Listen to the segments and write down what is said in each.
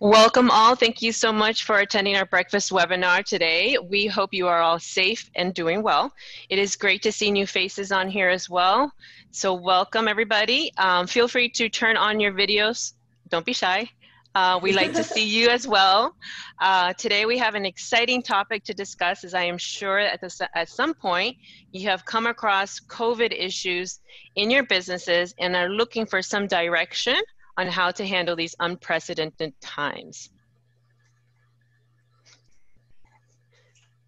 Welcome all. Thank you so much for attending our breakfast webinar today. We hope you are all safe and doing well. It is great to see new faces on here as well. So welcome everybody. Um, feel free to turn on your videos. Don't be shy. Uh, we like to see you as well. Uh, today we have an exciting topic to discuss as I am sure at, at some point you have come across COVID issues in your businesses and are looking for some direction on how to handle these unprecedented times.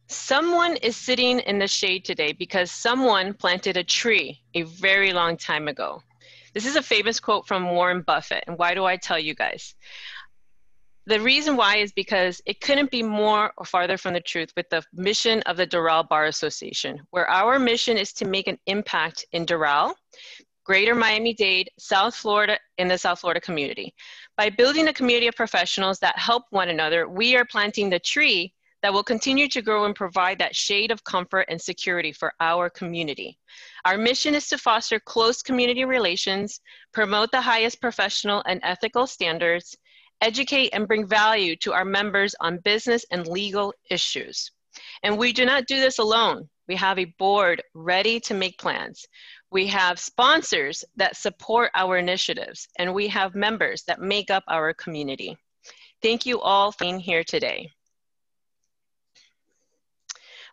Someone is sitting in the shade today because someone planted a tree a very long time ago. This is a famous quote from Warren Buffett. And why do I tell you guys? The reason why is because it couldn't be more or farther from the truth with the mission of the Doral Bar Association, where our mission is to make an impact in Doral Greater Miami-Dade, South Florida, in the South Florida community. By building a community of professionals that help one another, we are planting the tree that will continue to grow and provide that shade of comfort and security for our community. Our mission is to foster close community relations, promote the highest professional and ethical standards, educate and bring value to our members on business and legal issues. And we do not do this alone. We have a board ready to make plans. We have sponsors that support our initiatives, and we have members that make up our community. Thank you all for being here today.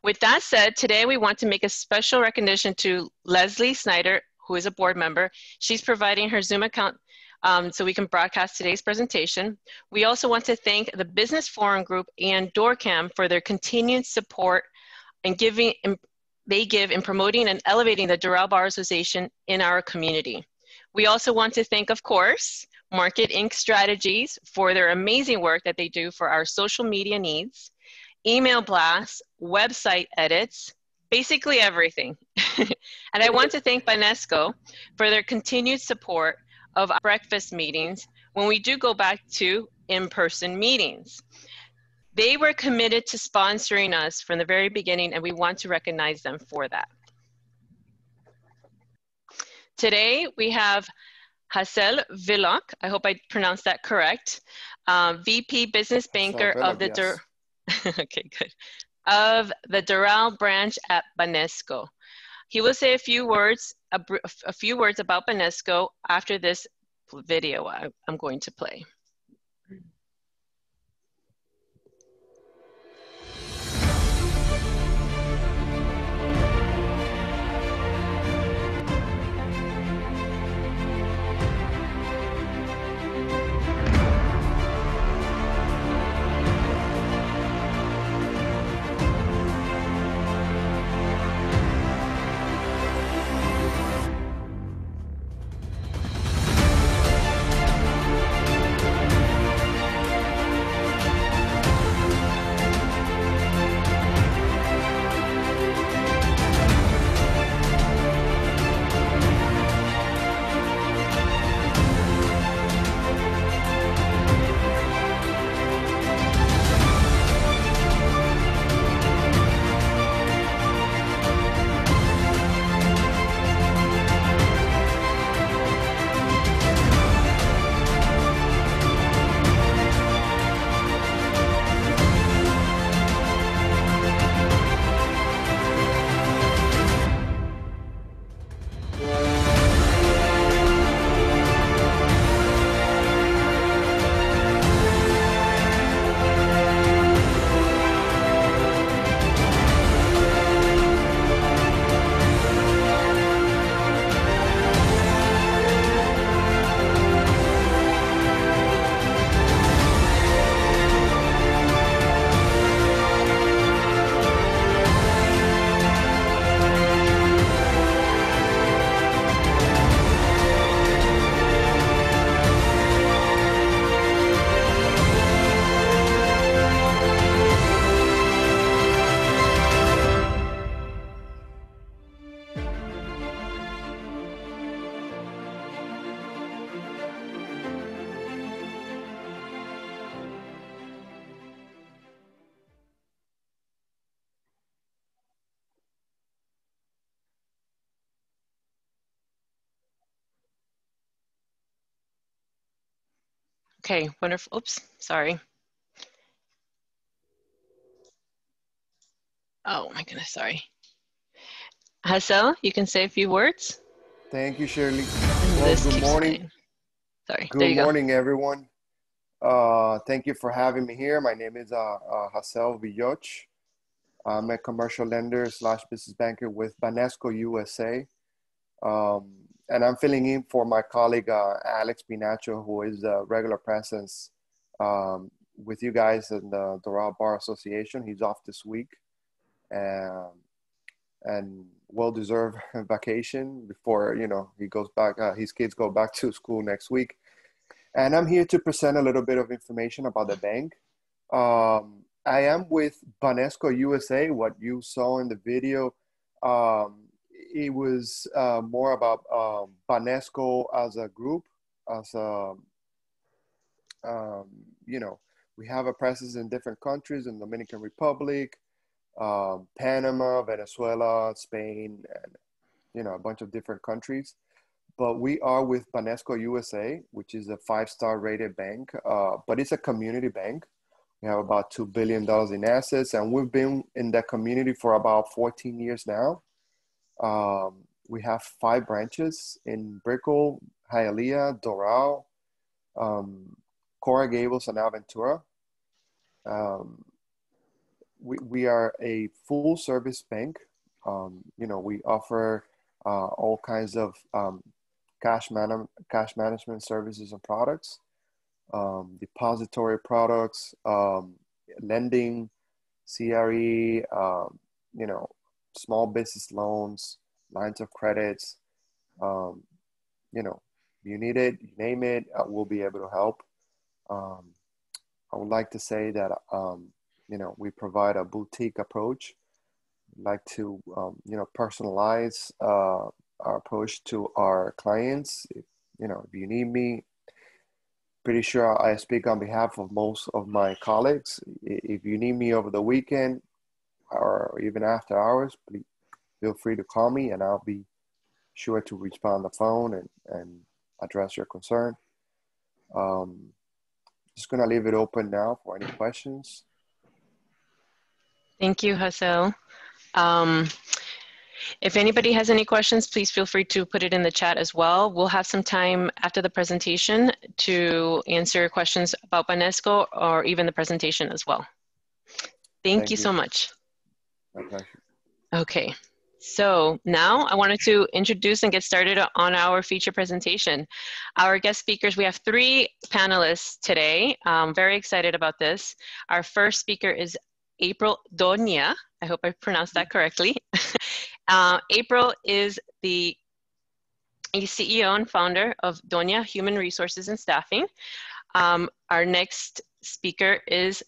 With that said, today we want to make a special recognition to Leslie Snyder, who is a board member. She's providing her Zoom account um, so we can broadcast today's presentation. We also want to thank the Business Forum Group and DoorCam for their continued support and giving they give in promoting and elevating the Doral Bar Association in our community. We also want to thank, of course, Market Inc. Strategies for their amazing work that they do for our social media needs, email blasts, website edits, basically everything. and I want to thank Banesco for their continued support of breakfast meetings when we do go back to in-person meetings. They were committed to sponsoring us from the very beginning, and we want to recognize them for that. Today, we have Hassel Villoch, I hope I pronounced that correct, um, VP Business Banker so, of the, yes. okay, good, of the Doral branch at Banesco. He will say a few words, a, a few words about Banesco after this video I, I'm going to play. Okay, wonderful. Oops, sorry. Oh my goodness, sorry. Hassel, you can say a few words. Thank you, Shirley. Well, good morning. Sorry. Good morning, go. everyone. Uh, thank you for having me here. My name is uh, uh, Hassel Villoch. I'm a commercial lender slash business banker with Banesco USA. Um, and I'm filling in for my colleague, uh, Alex Pinacho, who is a regular presence um, with you guys in the Doral Bar Association. He's off this week. Um, and well-deserved vacation before you know he goes back uh, his kids go back to school next week and i'm here to present a little bit of information about the bank um, i am with banesco usa what you saw in the video um, it was uh, more about um, banesco as a group as a um, you know we have a presence in different countries in dominican republic um, Panama, Venezuela, Spain, and you know a bunch of different countries. But we are with Banesco USA, which is a five-star rated bank, uh, but it's a community bank. We have about two billion dollars in assets, and we've been in that community for about 14 years now. Um, we have five branches in Brickell, Hialeah, Doral, um, Coral Gables, and Aventura. Um, we, we are a full service bank. Um, you know, we offer uh, all kinds of um, cash, man- cash management services and products, um, depository products, um, lending, CRE, um, you know, small business loans, lines of credits. Um, you know, you need it, you name it, uh, we'll be able to help. I would like to say that um, you know we provide a boutique approach like to um, you know personalize uh, our approach to our clients if, you know if you need me pretty sure i speak on behalf of most of my colleagues if you need me over the weekend or even after hours please feel free to call me and i'll be sure to respond on the phone and, and address your concern um, just going to leave it open now for any questions Thank you, Hassel. Um, if anybody has any questions, please feel free to put it in the chat as well. We'll have some time after the presentation to answer your questions about Banesco or even the presentation as well. Thank, Thank you, you, so much. Pleasure. Okay, so now I wanted to introduce and get started on our feature presentation. Our guest speakers, we have three panelists today. I'm very excited about this. Our first speaker is April Dojnia. I hope I pronounced that correctly. uh, April is the CEO and founder of Dojnia Human Resources and Staffing. Um, our next speaker is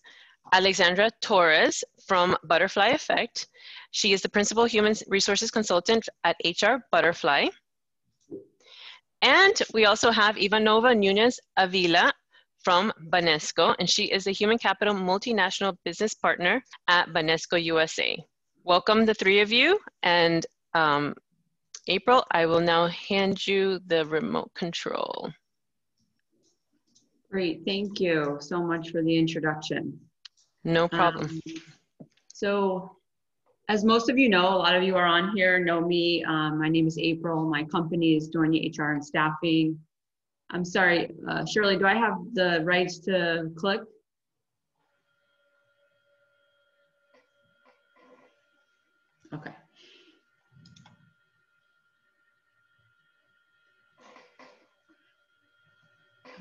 Alexandra Torres from Butterfly Effect. She is the principal human resources consultant at HR Butterfly. And we also have Yvannova Nunez Avila from Banesco, and she is a human capital multinational business partner at Banesco USA. Welcome, the three of you. And um, April, I will now hand you the remote control. Great, thank you so much for the introduction. No problem. Um, so, as most of you know, a lot of you are on here, know me. Um, my name is April. My company is Dojnia HR and Staffing. I'm sorry, uh, Shirley, do I have the rights to click? Okay.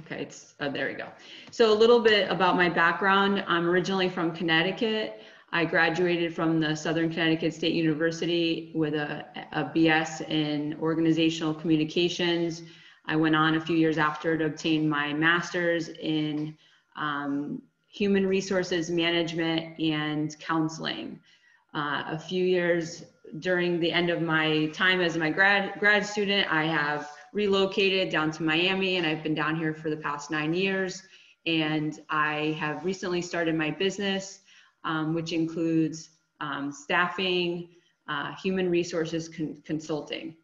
Okay, it's, uh, there we go. So a little bit about my background. I'm originally from Connecticut. I graduated from the Southern Connecticut State University with a, a BS in organizational communications I went on a few years after to obtain my master's in um, human resources management and counseling. Uh, a few years during the end of my time as my grad grad student, I have relocated down to Miami, and I've been down here for the past nine years. And I have recently started my business, um, which includes um, staffing, uh, human resources con consulting.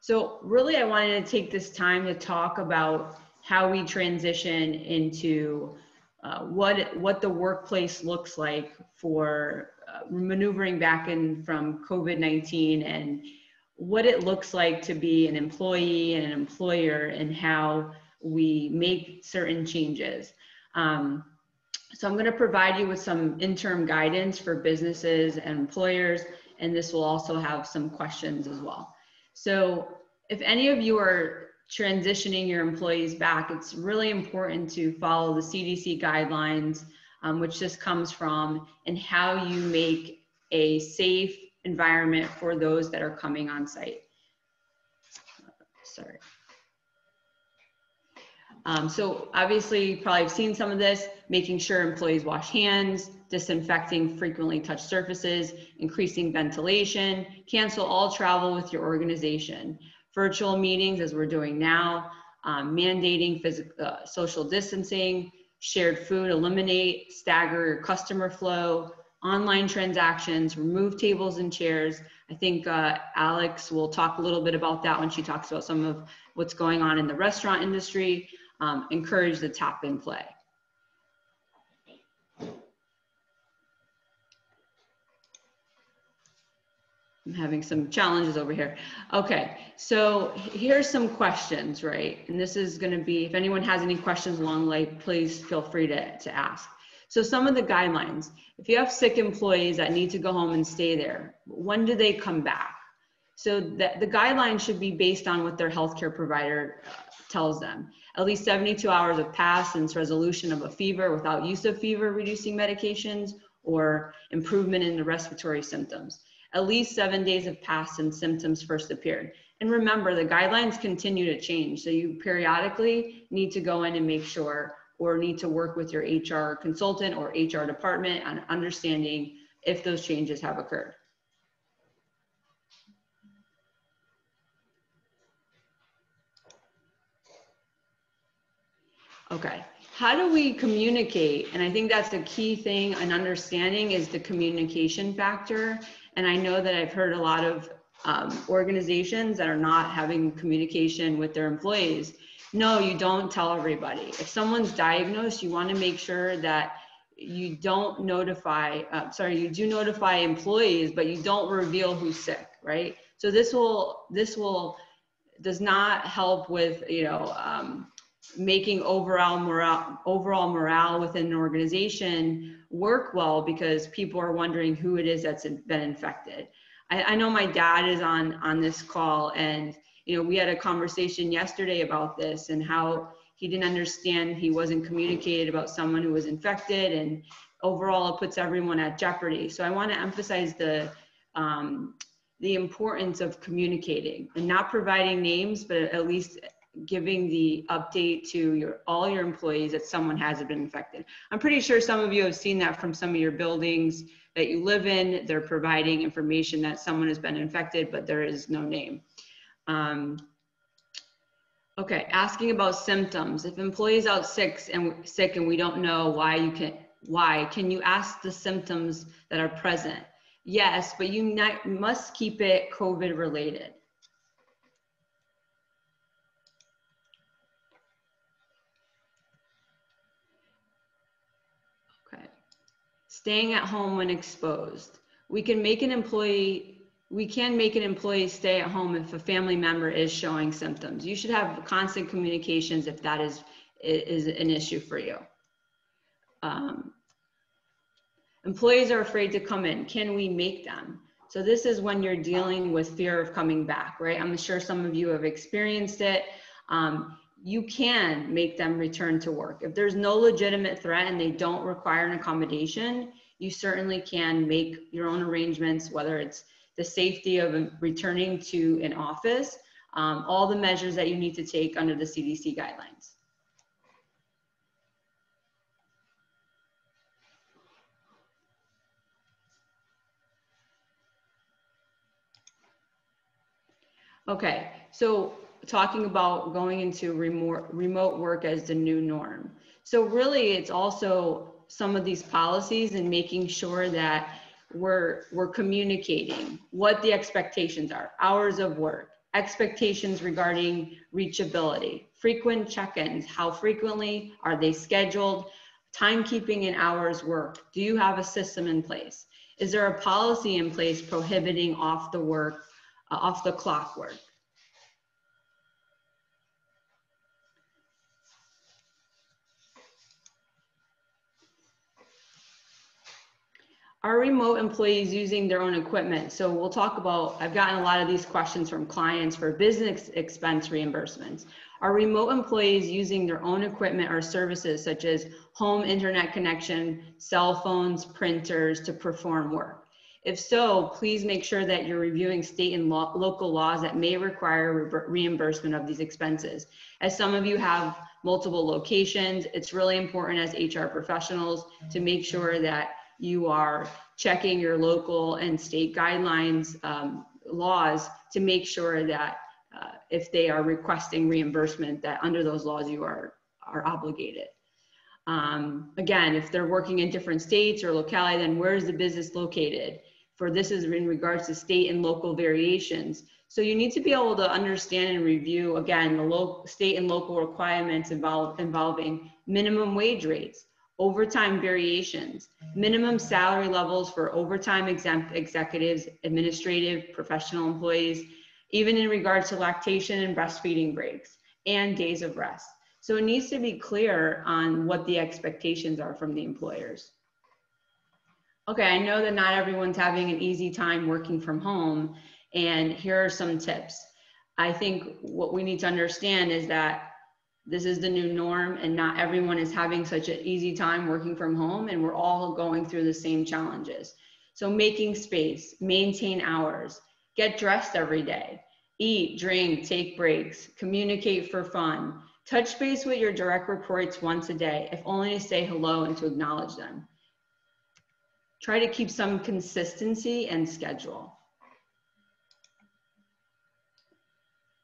So really, I wanted to take this time to talk about how we transition into uh, what what the workplace looks like for uh, maneuvering back in from COVID-19 and what it looks like to be an employee and an employer and how we make certain changes. Um, so I'm going to provide you with some interim guidance for businesses and employers, and this will also have some questions as well. So if any of you are transitioning your employees back, it's really important to follow the CDC guidelines, um, which this comes from, and how you make a safe environment for those that are coming on site. Sorry. Um, so obviously, you probably have seen some of this, making sure employees wash hands, disinfecting frequently touched surfaces, increasing ventilation, cancel all travel with your organization, virtual meetings as we're doing now, um, mandating physical, uh, social distancing, shared food, eliminate, stagger your customer flow, online transactions, remove tables and chairs. I think uh, Alex will talk a little bit about that when she talks about some of what's going on in the restaurant industry. Um, encourage the tap and play. I'm having some challenges over here. Okay, so here's some questions, right? And this is gonna be, if anyone has any questions along the way, please feel free to, to ask. So some of the guidelines, if you have sick employees that need to go home and stay there, when do they come back? So that the guidelines should be based on what their healthcare provider uh, tells them. At least 72 hours have passed since resolution of a fever without use of fever reducing medications or improvement in the respiratory symptoms. At least seven days have passed since symptoms first appeared. And remember, the guidelines continue to change. So you periodically need to go in and make sure or need to work with your HR consultant or HR department on understanding if those changes have occurred. Okay, how do we communicate? And I think that's the key thing and understanding is the communication factor. And I know that I've heard a lot of um, organizations that are not having communication with their employees no, you don't tell everybody. If someone's diagnosed, you want to make sure that you don't notify, uh, sorry, you do notify employees, but you don't reveal who's sick, right? So this will, this will, does not help with, you know, um, making overall morale, overall morale within an organization work well because people are wondering who it is that's been infected. I, I know my dad is on, on this call and you know, we had a conversation yesterday about this and how he didn't understand he wasn't communicated about someone who was infected and overall it puts everyone at jeopardy. So I want to emphasize the um, the importance of communicating and not providing names, but at least giving the update to your all your employees that someone has been infected. I'm pretty sure some of you have seen that from some of your buildings that you live in. They're providing information that someone has been infected, but there is no name. Um, okay, asking about symptoms. If employees out sick and sick and we don't know why you can why, can you ask the symptoms that are present? Yes, but you not, must keep it COVID related. Okay. Staying at home when exposed. We can make an employee we can make an employee stay at home if a family member is showing symptoms. You should have constant communications if that is, is an issue for you. Um, employees are afraid to come in. Can we make them? So this is when you're dealing with fear of coming back, right? I'm sure some of you have experienced it. Um, you can make them return to work. If there's no legitimate threat and they don't require an accommodation, you certainly can make your own arrangements, whether it's the safety of returning to an office, um, all the measures that you need to take under the CDC guidelines. Okay, so talking about going into remote, remote work as the new norm. So really it's also some of these policies and making sure that we're we're communicating what the expectations are hours of work expectations regarding reachability frequent check-ins. How frequently are they scheduled? Timekeeping and hours work Do you have a system in place? Is there a policy in place prohibiting off the work, uh, off the clock work? Are remote employees using their own equipment? So we'll talk about, I've gotten a lot of these questions from clients for business expense reimbursements. Are remote employees using their own equipment or services such as home internet connection, cell phones, printers to perform work? If so, please make sure that you're reviewing state and lo local laws that may require re reimbursement of these expenses. As some of you have multiple locations, it's really important as HR professionals to make sure that you are checking your local and state guidelines um, laws to make sure that uh, if they are requesting reimbursement that under those laws you are are obligated. Um, again if they're working in different states or locality then where is the business located? For this is in regards to state and local variations. So you need to be able to understand and review again the local state and local requirements involve, involving minimum wage rates overtime variations, minimum salary levels for overtime exempt executives, administrative, professional employees, even in regards to lactation and breastfeeding breaks and days of rest. So it needs to be clear on what the expectations are from the employers. Okay, I know that not everyone's having an easy time working from home, and here are some tips. I think what we need to understand is that this is the new norm and not everyone is having such an easy time working from home and we're all going through the same challenges. So making space, maintain hours, get dressed every day, eat, drink, take breaks, communicate for fun, touch base with your direct reports once a day, if only to say hello and to acknowledge them. Try to keep some consistency and schedule.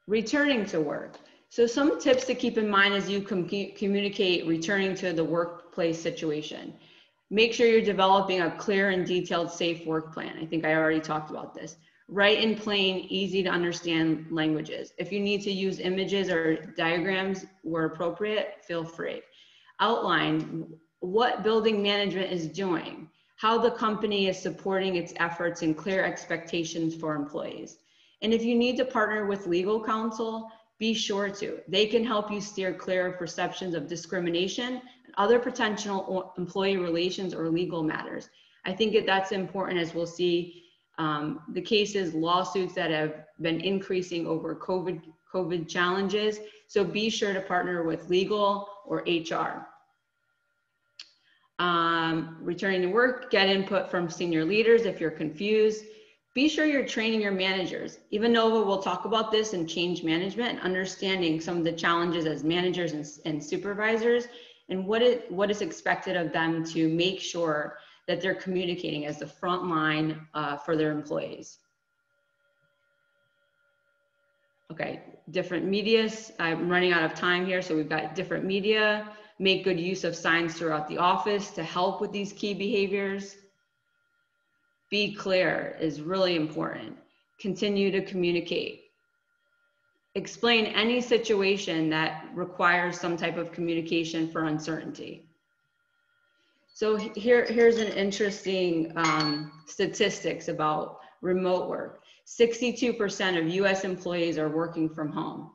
Returning to work. So some tips to keep in mind as you com communicate returning to the workplace situation. Make sure you're developing a clear and detailed safe work plan. I think I already talked about this. Write in plain, easy to understand languages. If you need to use images or diagrams where appropriate, feel free. Outline what building management is doing, how the company is supporting its efforts and clear expectations for employees. And if you need to partner with legal counsel, be sure to. They can help you steer clear of perceptions of discrimination and other potential employee relations or legal matters. I think that that's important as we'll see um, the cases, lawsuits that have been increasing over COVID, COVID challenges. So be sure to partner with legal or HR. Um, returning to work, get input from senior leaders if you're confused. Be sure you're training your managers. Yvannova will talk about this in change management and understanding some of the challenges as managers and, and supervisors and what, it, what is expected of them to make sure that they're communicating as the front line uh, for their employees. Okay, different medias. I'm running out of time here, so we've got different media. Make good use of signs throughout the office to help with these key behaviors be clear is really important. Continue to communicate. Explain any situation that requires some type of communication for uncertainty. So here, here's an interesting um, statistics about remote work. 62% of US employees are working from home.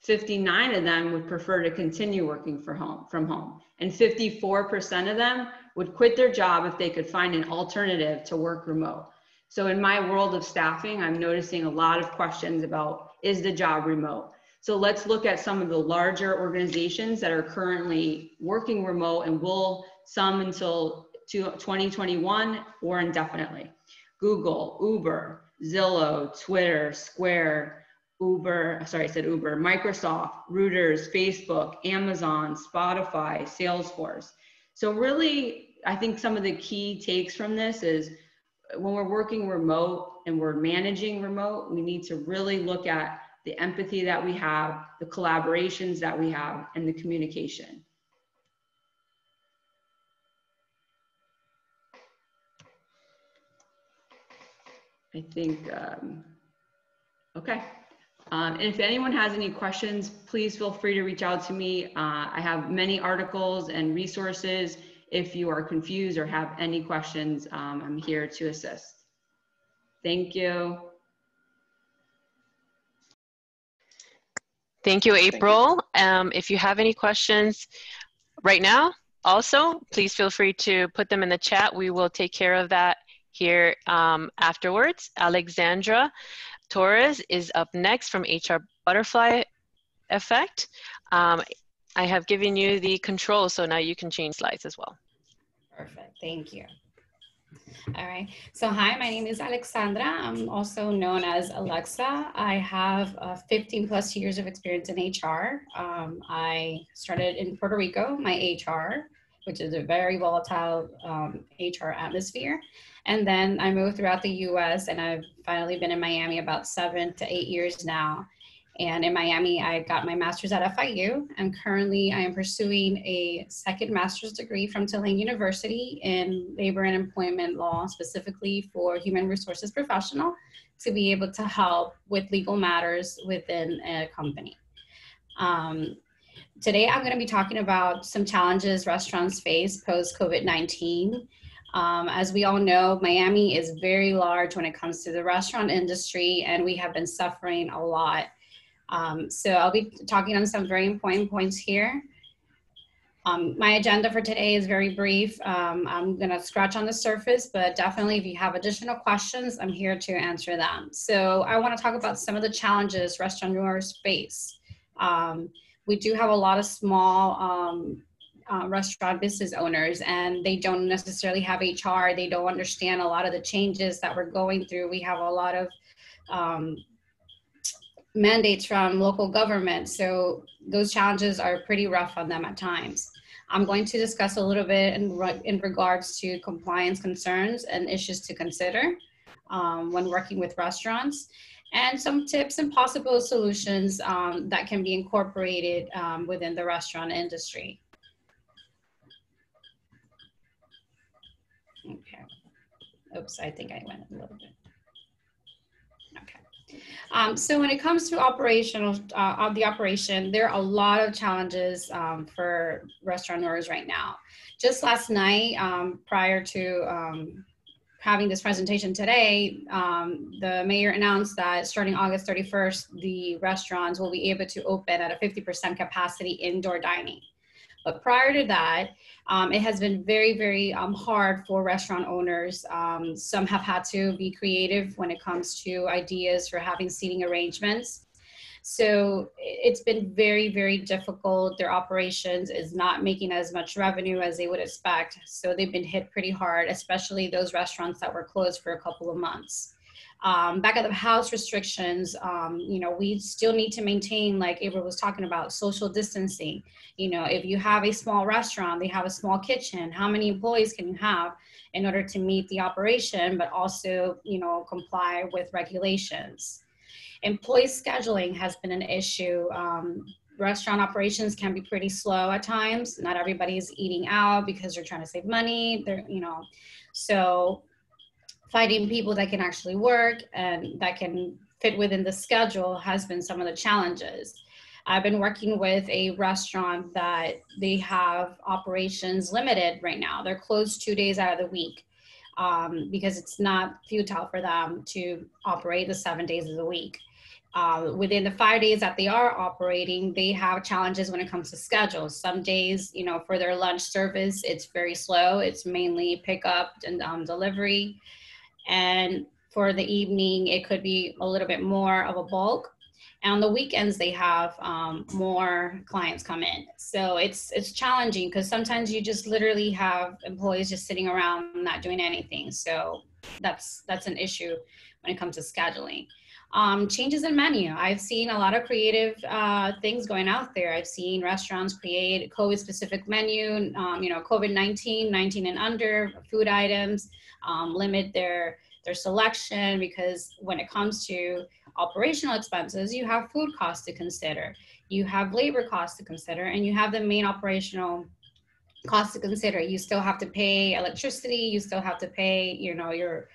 59 of them would prefer to continue working for home, from home. And 54% of them would quit their job if they could find an alternative to work remote. So in my world of staffing, I'm noticing a lot of questions about is the job remote? So let's look at some of the larger organizations that are currently working remote and will some until 2021 or indefinitely. Google, Uber, Zillow, Twitter, Square, Uber, sorry, I said Uber, Microsoft, Reuters, Facebook, Amazon, Spotify, Salesforce. So really I think some of the key takes from this is when we're working remote and we're managing remote, we need to really look at the empathy that we have, the collaborations that we have, and the communication. I think, um, okay. Um, and if anyone has any questions, please feel free to reach out to me. Uh, I have many articles and resources. If you are confused or have any questions, um, I'm here to assist. Thank you. Thank you, April. Um, if you have any questions right now, also, please feel free to put them in the chat. We will take care of that here um, afterwards. Alexandra Torres is up next from HR Butterfly Effect. Um, I have given you the control, so now you can change slides as well. Perfect, thank you. All right. So hi, my name is Alexandra. I'm also known as Alexa. I have uh, 15 plus years of experience in HR. Um, I started in Puerto Rico, my HR, which is a very volatile um, HR atmosphere. And then I moved throughout the US and I've finally been in Miami about seven to eight years now. And in Miami, I got my master's at FIU. And currently, I am pursuing a second master's degree from Tulane University in labor and employment law, specifically for human resources professional, to be able to help with legal matters within a company. Um, today, I'm going to be talking about some challenges restaurants face post COVID 19. Um, as we all know, Miami is very large when it comes to the restaurant industry, and we have been suffering a lot um, so I'll be talking on some very important points here. Um, my agenda for today is very brief. Um, I'm going to scratch on the surface, but definitely if you have additional questions, I'm here to answer them. So I want to talk about some of the challenges restaurateurs face. Um, we do have a lot of small um, uh, restaurant business owners and they don't necessarily have HR. They don't understand a lot of the changes that we're going through. We have a lot of um, mandates from local government. So those challenges are pretty rough on them at times. I'm going to discuss a little bit in, in regards to compliance concerns and issues to consider um, when working with restaurants and some tips and possible solutions um, that can be incorporated um, within the restaurant industry. Okay. Oops, I think I went a little bit. Um, so when it comes to operational uh, of the operation, there are a lot of challenges um, for restaurateurs right now. Just last night, um, prior to um, having this presentation today, um, the mayor announced that starting August 31st, the restaurants will be able to open at a 50% capacity indoor dining. But prior to that, um, it has been very, very um, hard for restaurant owners. Um, some have had to be creative when it comes to ideas for having seating arrangements. So it's been very, very difficult. Their operations is not making as much revenue as they would expect. So they've been hit pretty hard, especially those restaurants that were closed for a couple of months um, back at the house restrictions, um, you know, we still need to maintain, like April was talking about, social distancing. You know, if you have a small restaurant, they have a small kitchen, how many employees can you have in order to meet the operation, but also, you know, comply with regulations? Employee scheduling has been an issue. Um, restaurant operations can be pretty slow at times. Not everybody's eating out because they're trying to save money. They're, you know, so finding people that can actually work and that can fit within the schedule has been some of the challenges. I've been working with a restaurant that they have operations limited right now. They're closed two days out of the week um, because it's not futile for them to operate the seven days of the week. Uh, within the five days that they are operating, they have challenges when it comes to schedules. Some days, you know, for their lunch service, it's very slow. It's mainly pickup and um, delivery. And for the evening, it could be a little bit more of a bulk. And on the weekends, they have um, more clients come in. So it's it's challenging because sometimes you just literally have employees just sitting around not doing anything. So that's that's an issue when it comes to scheduling. Um, changes in menu. I've seen a lot of creative uh, things going out there. I've seen restaurants create COVID specific menu, um, you know, COVID 19, 19 and under food items, um, limit their, their selection because when it comes to operational expenses, you have food costs to consider, you have labor costs to consider, and you have the main operational costs to consider. You still have to pay electricity, you still have to pay, you know, your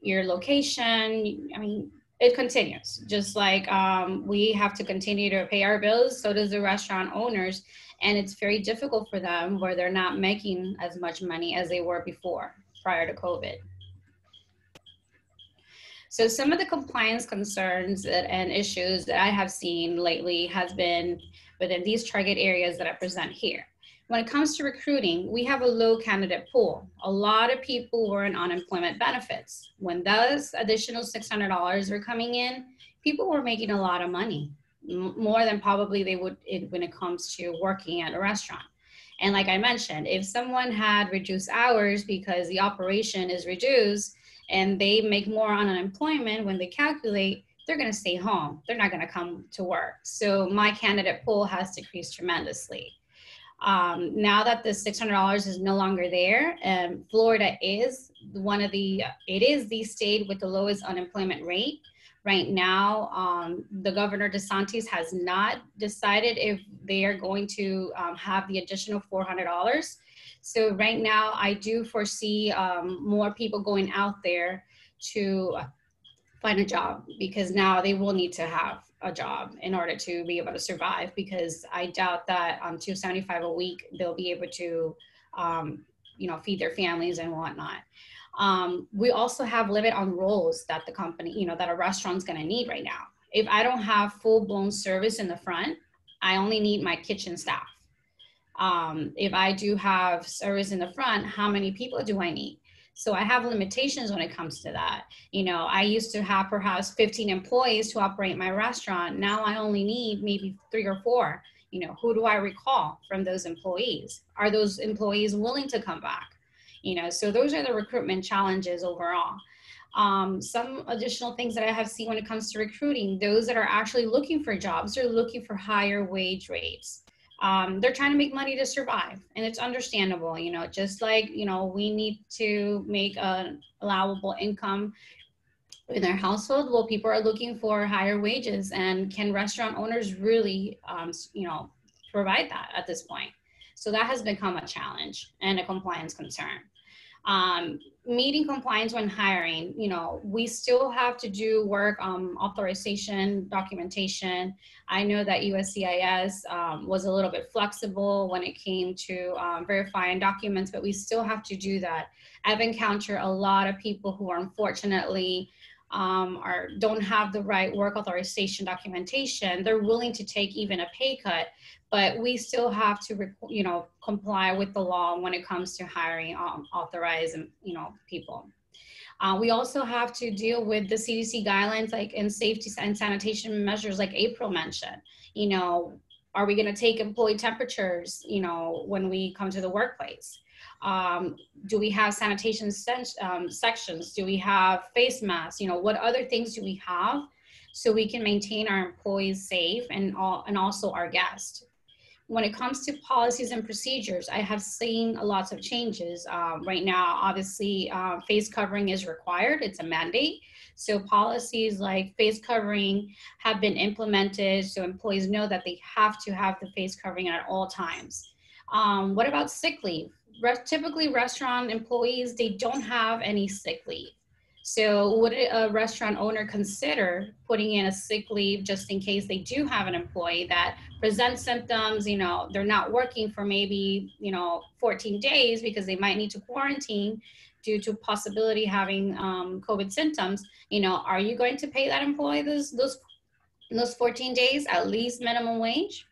your location. I mean, it continues. Just like um, we have to continue to pay our bills, so does the restaurant owners. And it's very difficult for them where they're not making as much money as they were before, prior to COVID. So some of the compliance concerns and issues that I have seen lately has been within these target areas that I present here. When it comes to recruiting, we have a low candidate pool. A lot of people were in unemployment benefits. When those additional $600 were coming in, people were making a lot of money, more than probably they would when it comes to working at a restaurant. And like I mentioned, if someone had reduced hours because the operation is reduced and they make more on unemployment when they calculate, they're going to stay home. They're not going to come to work. So my candidate pool has decreased tremendously. Um, now that the $600 is no longer there, and Florida is one of the, it is the state with the lowest unemployment rate. Right now, um, the governor DeSantis has not decided if they are going to um, have the additional $400. So right now, I do foresee um, more people going out there to find a job because now they will need to have a job in order to be able to survive because I doubt that on 275 a week they'll be able to um, you know feed their families and whatnot. Um, we also have limit on roles that the company you know that a restaurant's going to need right now. If I don't have full blown service in the front, I only need my kitchen staff. Um, if I do have service in the front, how many people do I need? So I have limitations when it comes to that. You know, I used to have perhaps 15 employees to operate my restaurant. Now I only need maybe three or four. You know, who do I recall from those employees? Are those employees willing to come back? You know, so those are the recruitment challenges overall. Um, some additional things that I have seen when it comes to recruiting, those that are actually looking for jobs are looking for higher wage rates um, they're trying to make money to survive and it's understandable you know just like you know we need to make an allowable income in their household well people are looking for higher wages and can restaurant owners really um, you know provide that at this point? So that has become a challenge and a compliance concern. Um, meeting compliance when hiring, you know, we still have to do work on authorization, documentation. I know that USCIS um, was a little bit flexible when it came to um, verifying documents, but we still have to do that. I've encountered a lot of people who are unfortunately um, or don't have the right work authorization documentation, they're willing to take even a pay cut, but we still have to, you know, comply with the law when it comes to hiring um, authorized, you know, people. Uh, we also have to deal with the CDC guidelines, like in safety and sanitation measures, like April mentioned. You know, are we going to take employee temperatures? You know, when we come to the workplace. Um, do we have sanitation um, sections? Do we have face masks? You know, what other things do we have so we can maintain our employees safe and all, and also our guests? When it comes to policies and procedures, I have seen lots of changes. Um, right now, obviously, uh, face covering is required. It's a mandate. So policies like face covering have been implemented so employees know that they have to have the face covering at all times. Um, what about sick leave? Re- typically restaurant employees they don't have any sick leave. So would a restaurant owner consider putting in a sick leave just in case they do have an employee that presents symptoms you know they're not working for maybe you know 14 days because they might need to quarantine due to possibility having um, covid symptoms? You know are you going to pay that employee those those those 14 days at least minimum wage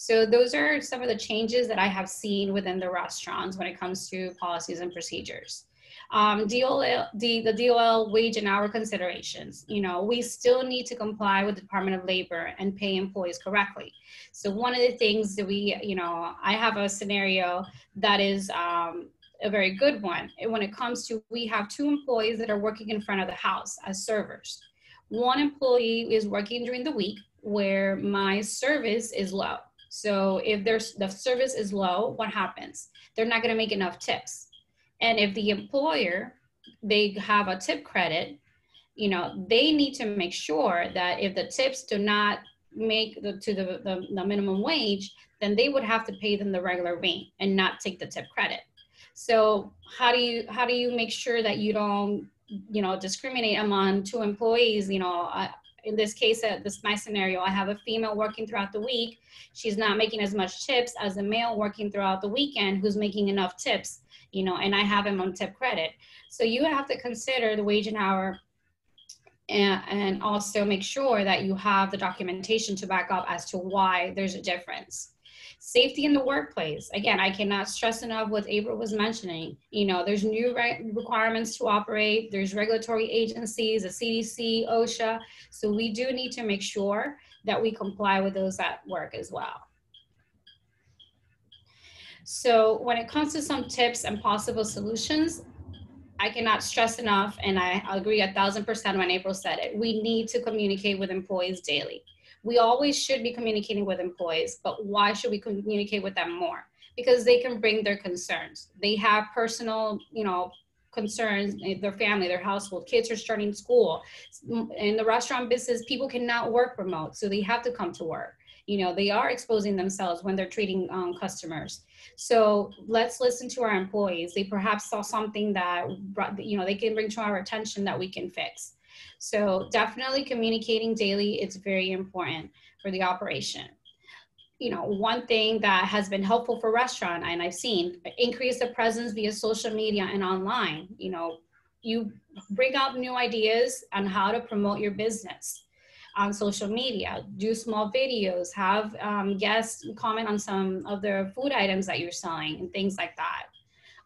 so those are some of the changes that I have seen within the restaurants when it comes to policies and procedures. Um, DOL, the, the DOL wage and hour considerations. You know, we still need to comply with the Department of Labor and pay employees correctly. So one of the things that we, you know, I have a scenario that is um, a very good one. When it comes to, we have two employees that are working in front of the house as servers. One employee is working during the week where my service is low. So if there's the service is low, what happens? They're not going to make enough tips. And if the employer they have a tip credit, you know, they need to make sure that if the tips do not make the to the, the, the minimum wage, then they would have to pay them the regular rate and not take the tip credit. So how do you how do you make sure that you don't you know, discriminate among two employees, you know, in this case, uh, this my scenario, I have a female working throughout the week. She's not making as much tips as a male working throughout the weekend who's making enough tips, you know, and I have him on tip credit. So you have to consider the wage and hour and, and also make sure that you have the documentation to back up as to why there's a difference. Safety in the workplace. Again, I cannot stress enough what April was mentioning. You know, there's new re- requirements to operate. There's regulatory agencies, the CDC, OSHA. So we do need to make sure that we comply with those at work as well. So when it comes to some tips and possible solutions, I cannot stress enough, and I agree a thousand percent when April said it. We need to communicate with employees daily. We always should be communicating with employees, but why should we communicate with them more? Because they can bring their concerns. They have personal, you know, concerns, eh, their family, their household, kids are starting school. In the restaurant business, people cannot work remote, so they have to come to work you know they are exposing themselves when they're treating um, customers so let's listen to our employees they perhaps saw something that you know they can bring to our attention that we can fix so definitely communicating daily is very important for the operation you know one thing that has been helpful for restaurant and i've seen increase the presence via social media and online you know you bring out new ideas on how to promote your business on social media, do small videos, have um, guests comment on some of the food items that you're selling and things like that.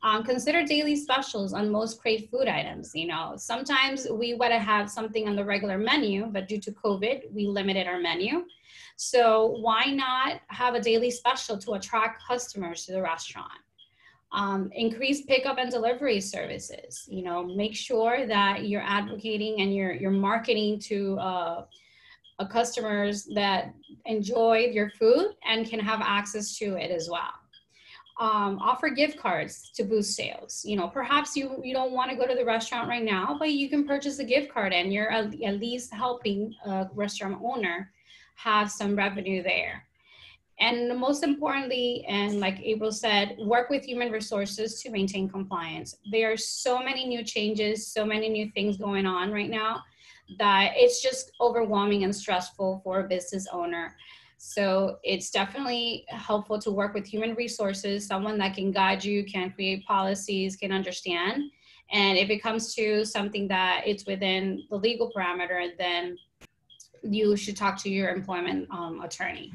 Um, consider daily specials on most crave food items. You know, sometimes we want to have something on the regular menu, but due to COVID, we limited our menu. So why not have a daily special to attract customers to the restaurant? Um, increase pickup and delivery services. You know, make sure that you're advocating and you're you're marketing to uh, uh, customers that enjoy your food and can have access to it as well. Um, offer gift cards to boost sales. You know, perhaps you, you don't want to go to the restaurant right now, but you can purchase a gift card and you're at, at least helping a restaurant owner have some revenue there. And most importantly, and like April said, work with human resources to maintain compliance. There are so many new changes, so many new things going on right now that it's just overwhelming and stressful for a business owner. So it's definitely helpful to work with human resources, someone that can guide you, can create policies, can understand. And if it comes to something that it's within the legal parameter, then you should talk to your employment um, attorney.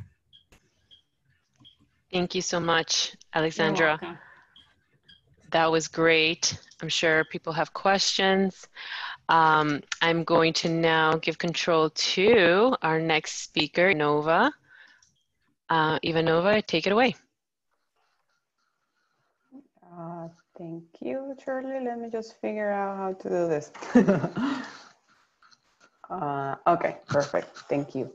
Thank you so much, Alexandra. That was great. I'm sure people have questions. Um, I'm going to now give control to our next speaker, Nova. Uh, Yvannova, take it away. Uh, thank you, Charlie. Let me just figure out how to do this. uh, okay, perfect. Thank you.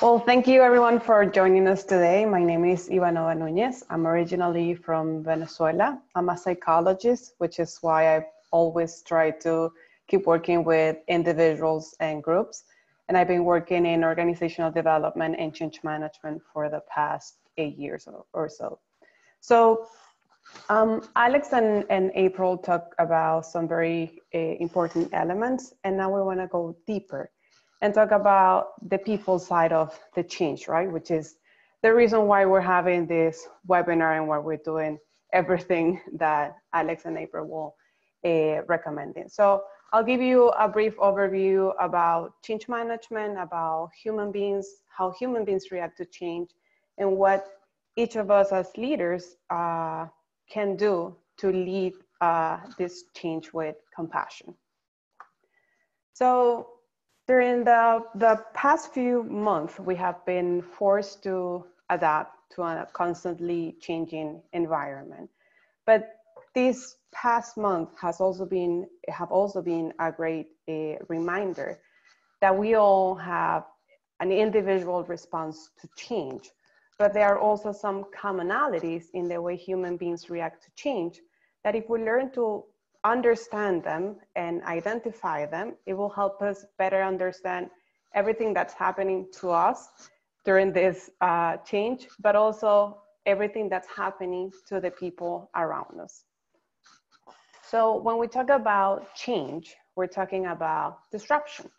Well, thank you everyone for joining us today. My name is Yvannova Nunez. I'm originally from Venezuela. I'm a psychologist, which is why I always try to keep working with individuals and groups. And I've been working in organizational development and change management for the past eight years or so. So um, Alex and, and April talked about some very uh, important elements, and now we want to go deeper and talk about the people side of the change, right? Which is the reason why we're having this webinar and why we're doing everything that Alex and April will uh, recommending. So I'll give you a brief overview about change management, about human beings, how human beings react to change, and what each of us as leaders uh, can do to lead uh, this change with compassion. So during the, the past few months, we have been forced to adapt to a constantly changing environment. But this past month has also been have also been a great uh, reminder that we all have an individual response to change but there are also some commonalities in the way human beings react to change that if we learn to understand them and identify them it will help us better understand everything that's happening to us during this uh, change but also everything that's happening to the people around us so when we talk about change, we're talking about disruption.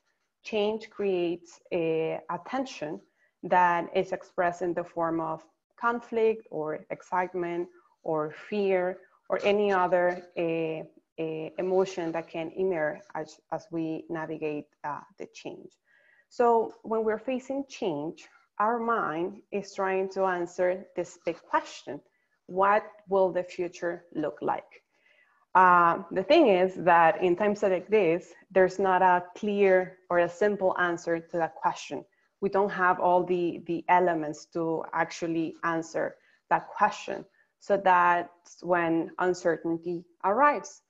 Change creates a, a tension that is expressed in the form of conflict or excitement or fear or any other uh, uh, emotion that can emerge as, as we navigate uh, the change. So when we're facing change, our mind is trying to answer this big question what will the future look like? Uh, the thing is that in times like this, there's not a clear or a simple answer to that question. We don't have all the, the elements to actually answer that question. So that's when uncertainty arrives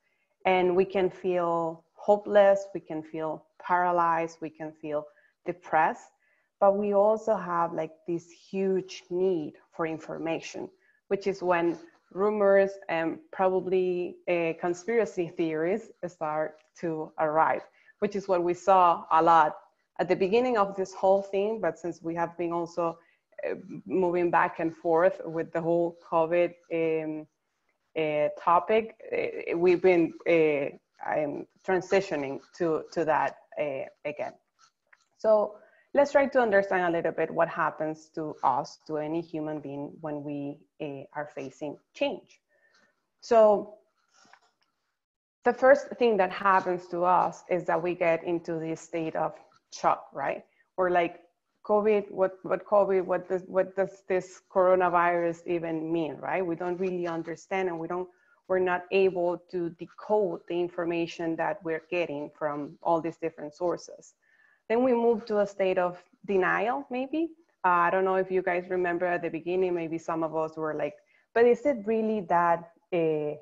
and we can feel hopeless, we can feel paralyzed, we can feel depressed, but we also have like this huge need for information, which is when rumors and probably uh, conspiracy theories start to arrive, which is what we saw a lot at the beginning of this whole thing. But since we have been also uh, moving back and forth with the whole COVID um, uh, topic, uh, we've been I'm transitioning to, to that again. So let's try to understand a little bit what happens to us, to any human being when we uh, are facing change. So the first thing that happens to us is that we get into this state of shock, right? Or like COVID, what, what COVID, what does, what does this coronavirus even mean, right? We don't really understand and we don't, we're not able to decode the information that we're getting from all these different sources. Then we move to a state of denial, maybe. Uh, I don't know if you guys remember at the beginning, maybe some of us were like, but is it really that, uh,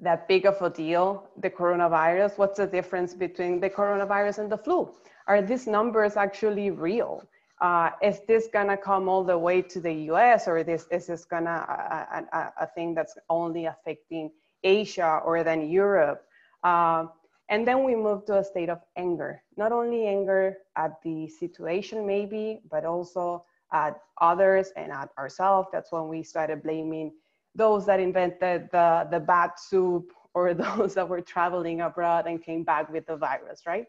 that big of a deal, the coronavirus? What's the difference between the coronavirus and the flu? Are these numbers actually real? Uh, is this gonna come all the way to the US or this, is this gonna a, a, a thing that's only affecting Asia or then Europe? Uh, and then we move to a state of anger, not only anger at the situation, maybe, but also at others and at ourselves. That's when we started blaming those that invented the, the bad soup or those that were traveling abroad and came back with the virus, right?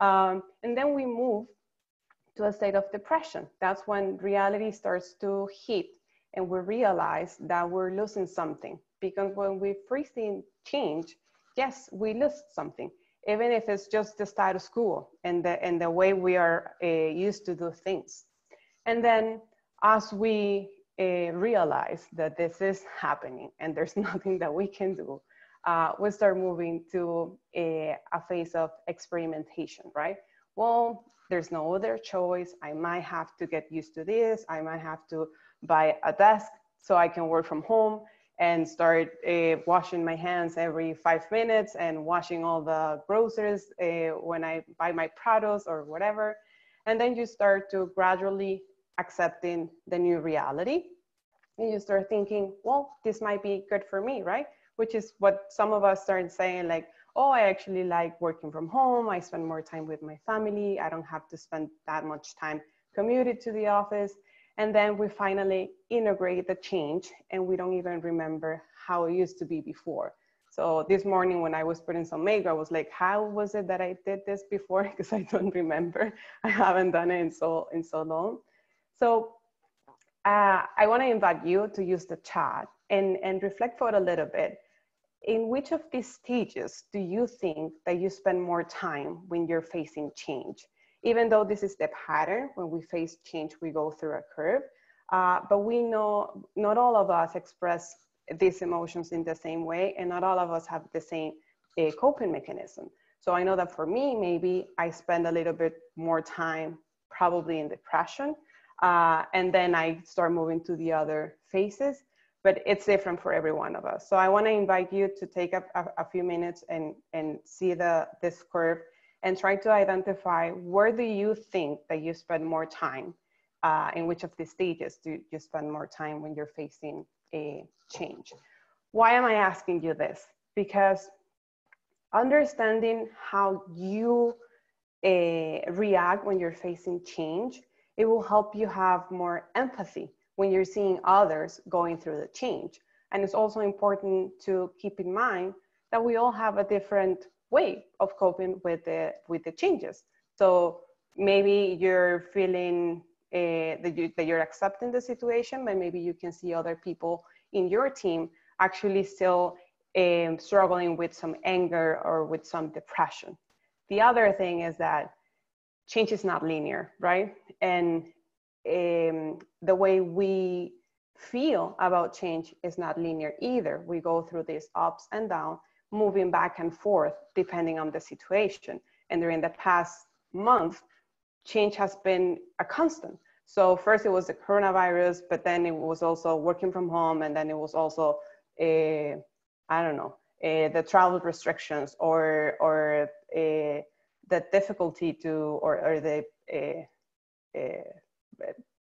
Um, and then we move to a state of depression. That's when reality starts to hit and we realize that we're losing something. Because when we freeze in change, yes, we lose something, even if it's just the status quo and the, and the way we are uh, used to do things. And then as we uh, realize that this is happening and there's nothing that we can do, uh, we start moving to a, a phase of experimentation, right? Well, there's no other choice. I might have to get used to this. I might have to buy a desk so I can work from home and start uh, washing my hands every five minutes and washing all the groceries uh, when I buy my products or whatever. And then you start to gradually accepting the new reality. And you start thinking, well, this might be good for me, right? Which is what some of us start saying, like, oh, I actually like working from home. I spend more time with my family. I don't have to spend that much time commuted to the office. And then we finally integrate the change and we don't even remember how it used to be before. So this morning when I was putting some makeup, I was like, how was it that I did this before? Because I don't remember. I haven't done it in so, in so long. So uh, I wanna invite you to use the chat and, and reflect for a little bit. In which of these stages do you think that you spend more time when you're facing change? Even though this is the pattern, when we face change, we go through a curve. Uh, but we know not all of us express these emotions in the same way, and not all of us have the same uh, coping mechanism. So I know that for me, maybe I spend a little bit more time probably in depression, uh, and then I start moving to the other phases. But it's different for every one of us. So I want to invite you to take a, a, a few minutes and and see the this curve and try to identify where do you think that you spend more time uh, in which of the stages do you spend more time when you're facing a change? Why am i asking you this? Because understanding how you uh, react when you're facing change it will help you have more empathy when you're seeing others going through the change. And it's also important to keep in mind that we all have a different way of coping with the with the changes. So maybe you're feeling uh, that, you, that you're accepting the situation, but maybe you can see other people in your team actually still um, struggling with some anger or with some depression. The other thing is that change is not linear, right? And um, the way we feel about change is not linear either. We go through these ups and downs, moving back and forth depending on the situation. And during the past month, change has been a constant. So first it was the coronavirus, but then it was also working from home, and then it was also, uh, I don't know, uh, the travel restrictions or or uh, the difficulty to or, or the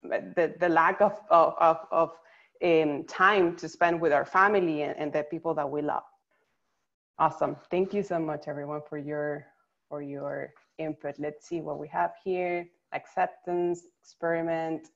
the, the lack of, of, of, of um, time to spend with our family and, and the people that we love. Awesome. Thank you so much, everyone, for your for your input. Let's see what we have here. Acceptance, experiment,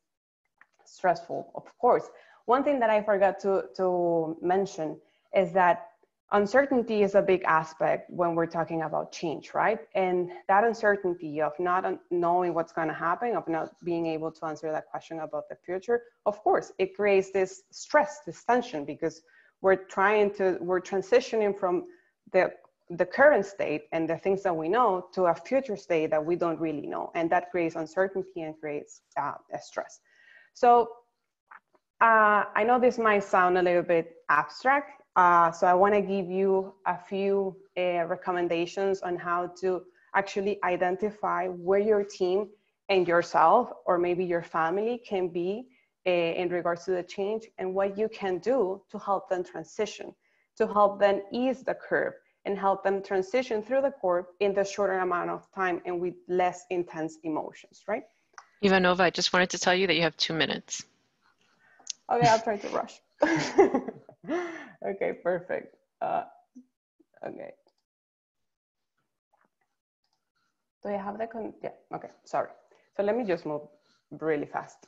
stressful, of course. One thing that I forgot to, to mention is that uncertainty is a big aspect when we're talking about change, right? And that uncertainty of not knowing what's going to happen, of not being able to answer that question about the future, of course, it creates this stress, this tension, because we're trying to, we're transitioning from the the current state and the things that we know to a future state that we don't really know. And that creates uncertainty and creates uh, stress. So uh, I know this might sound a little bit abstract. Uh, so I want to give you a few uh, recommendations on how to actually identify where your team and yourself or maybe your family can be uh, in regards to the change and what you can do to help them transition, to help them ease the curve and help them transition through the court in the shorter amount of time and with less intense emotions, right? Yvannova, I just wanted to tell you that you have two minutes. Okay, I'll try to rush. okay, perfect. Uh, okay. Do I have the con? Yeah, okay, sorry. So let me just move really fast.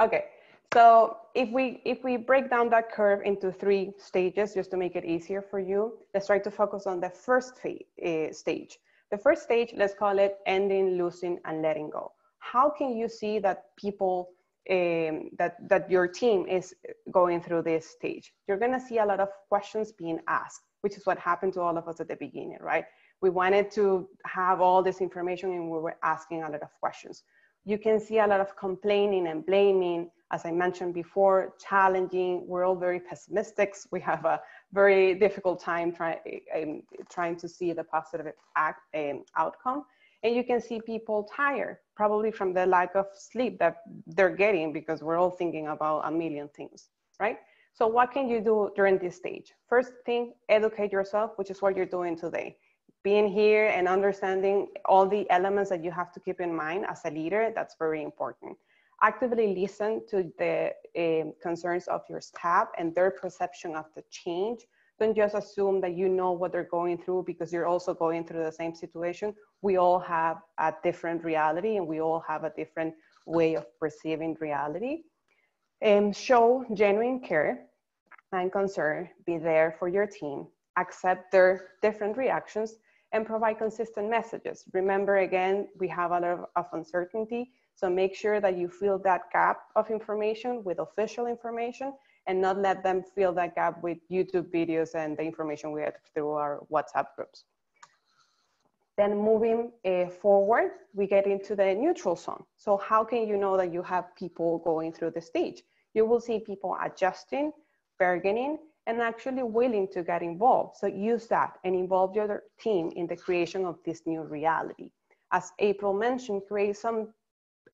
Okay, so if we, if we break down that curve into three stages, just to make it easier for you, let's try to focus on the first uh, stage. The first stage, let's call it ending, losing, and letting go. How can you see that people, um, that, that your team is going through this stage? You're gonna see a lot of questions being asked, which is what happened to all of us at the beginning, right? We wanted to have all this information and we were asking a lot of questions. You can see a lot of complaining and blaming, as I mentioned before, challenging. We're all very pessimistic. We have a very difficult time try, um, trying to see the positive act, um, outcome. And you can see people tired, probably from the lack of sleep that they're getting because we're all thinking about a million things, right? So what can you do during this stage? First thing, educate yourself, which is what you're doing today. Being here and understanding all the elements that you have to keep in mind as a leader, that's very important actively listen to the um, concerns of your staff and their perception of the change. Don't just assume that you know what they're going through because you're also going through the same situation. We all have a different reality and we all have a different way of perceiving reality. And show genuine care and concern, be there for your team, accept their different reactions, and provide consistent messages. Remember, again, we have a lot of, of uncertainty so make sure that you fill that gap of information with official information and not let them fill that gap with YouTube videos and the information we get through our WhatsApp groups. Then moving uh, forward, we get into the neutral zone. So how can you know that you have people going through the stage? You will see people adjusting, bargaining, and actually willing to get involved. So use that and involve your team in the creation of this new reality. As April mentioned, create some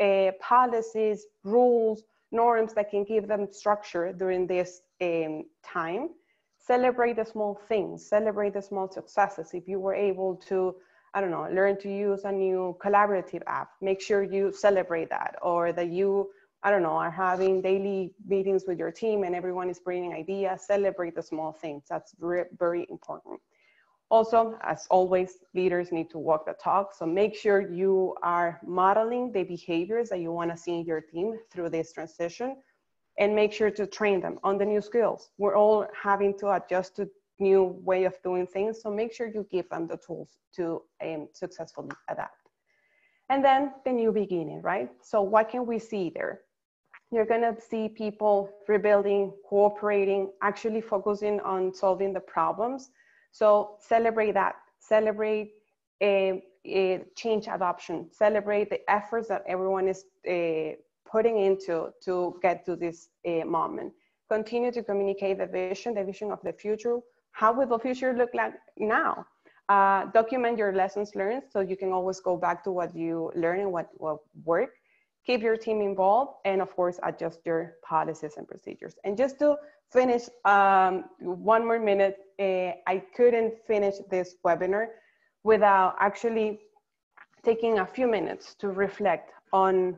uh, policies, rules, norms that can give them structure during this um, time. Celebrate the small things, celebrate the small successes. If you were able to, I don't know, learn to use a new collaborative app, make sure you celebrate that, or that you, I don't know, are having daily meetings with your team and everyone is bringing ideas, celebrate the small things. That's very, very important. Also, as always, leaders need to walk the talk. So make sure you are modeling the behaviors that you want to see in your team through this transition and make sure to train them on the new skills. We're all having to adjust to new way of doing things. So make sure you give them the tools to um, successfully adapt. And then the new beginning, right? So what can we see there? You're gonna see people rebuilding, cooperating, actually focusing on solving the problems. So celebrate that, celebrate a, a change adoption, celebrate the efforts that everyone is uh, putting into to get to this uh, moment. Continue to communicate the vision, the vision of the future. How will the future look like now? Uh, document your lessons learned so you can always go back to what you learn and what, what worked. Keep your team involved and of course adjust your policies and procedures. And just to finish um, one more minute, uh, I couldn't finish this webinar without actually taking a few minutes to reflect on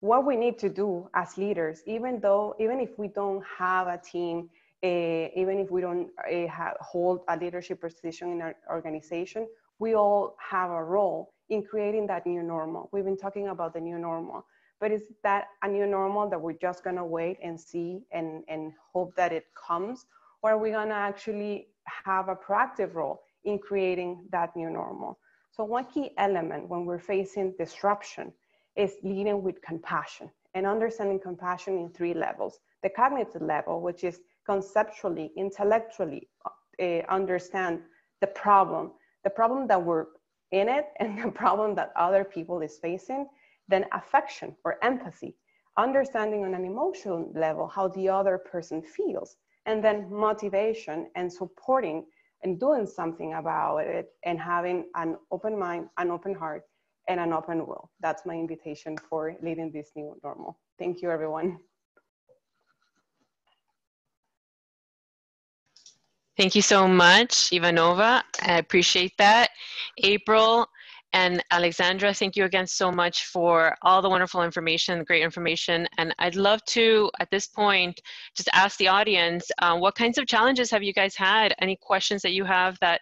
what we need to do as leaders, even though, even if we don't have a team, uh, even if we don't uh, hold a leadership position in our organization, we all have a role in creating that new normal. We've been talking about the new normal, but is that a new normal that we're just gonna wait and see and, and hope that it comes? Or are we gonna actually have a proactive role in creating that new normal? So one key element when we're facing disruption is leading with compassion and understanding compassion in three levels. The cognitive level, which is conceptually, intellectually uh, understand the problem, the problem that we're in it and the problem that other people is facing. Then affection or empathy, understanding on an emotional level how the other person feels. And then motivation and supporting and doing something about it and having an open mind, an open heart, and an open will. That's my invitation for leading this new normal. Thank you, everyone. Thank you so much, Yvannova. I appreciate that. April and Alexandra, thank you again so much for all the wonderful information, great information. And I'd love to, at this point, just ask the audience, uh, what kinds of challenges have you guys had? Any questions that you have that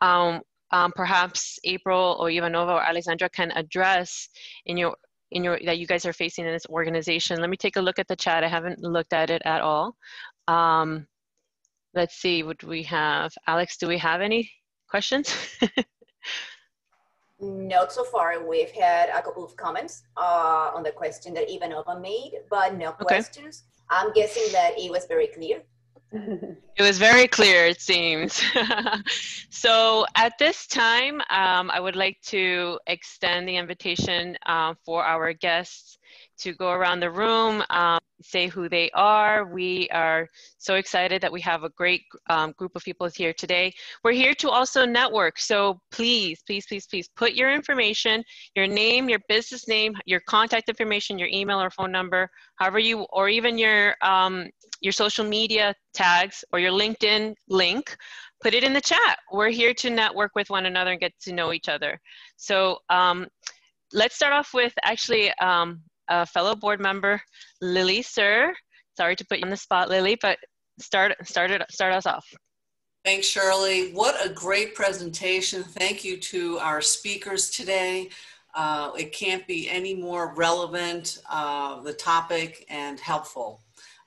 um, um, perhaps April or Yvannova or Alexandra can address in your in your that you guys are facing in this organization. Let me take a look at the chat. I haven't looked at it at all. Um, let's see, what do we have? Alex, do we have any questions? Not so far. We've had a couple of comments uh, on the question that Yvannova made, but no okay. questions. I'm guessing that it was very clear. it was very clear, it seems. so at this time, um, I would like to extend the invitation uh, for our guests to go around the room, um, say who they are. We are so excited that we have a great um, group of people here today. We're here to also network. So please, please, please, please put your information, your name, your business name, your contact information, your email or phone number, however you, or even your, um, your social media tags or your LinkedIn link put it in the chat. We're here to network with one another and get to know each other. So um, let's start off with actually a fellow board member, Lily Sir. Sorry to put you on the spot, Lily, but start, start, it, start us off. Thanks, Shirley. What a great presentation. Thank you to our speakers today. Uh, it can't be any more relevant, uh, the topic, and helpful.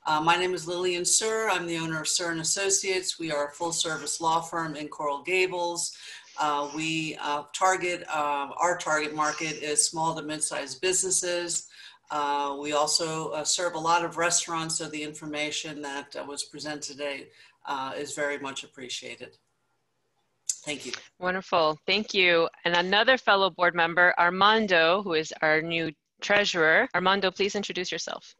Uh, my name is Lillian Sir. I'm the owner of Sir & Associates. We are a full-service law firm in Coral Gables. Uh, we uh, target, uh, our target market is small to mid-sized businesses. Uh, we also uh, serve a lot of restaurants, so the information that uh, was presented today uh, is very much appreciated. Thank you. Wonderful, thank you. And another fellow board member, Armando, who is our new treasurer. Armando, please introduce yourself.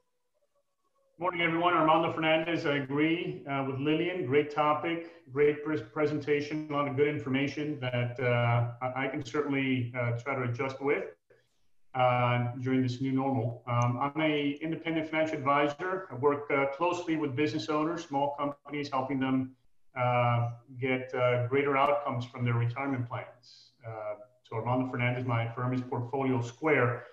Good morning, everyone. Armando Fernandez. I agree uh, with Lillian. Great topic, great pres presentation, a lot of good information that uh, I can certainly try to adjust with uh, during this new normal. Um, I'm a independent financial advisor. I work uh, closely with business owners, small companies, helping them uh, get uh, greater outcomes from their retirement plans. Uh, so Armando Fernandez, my firm is Portfolio Square.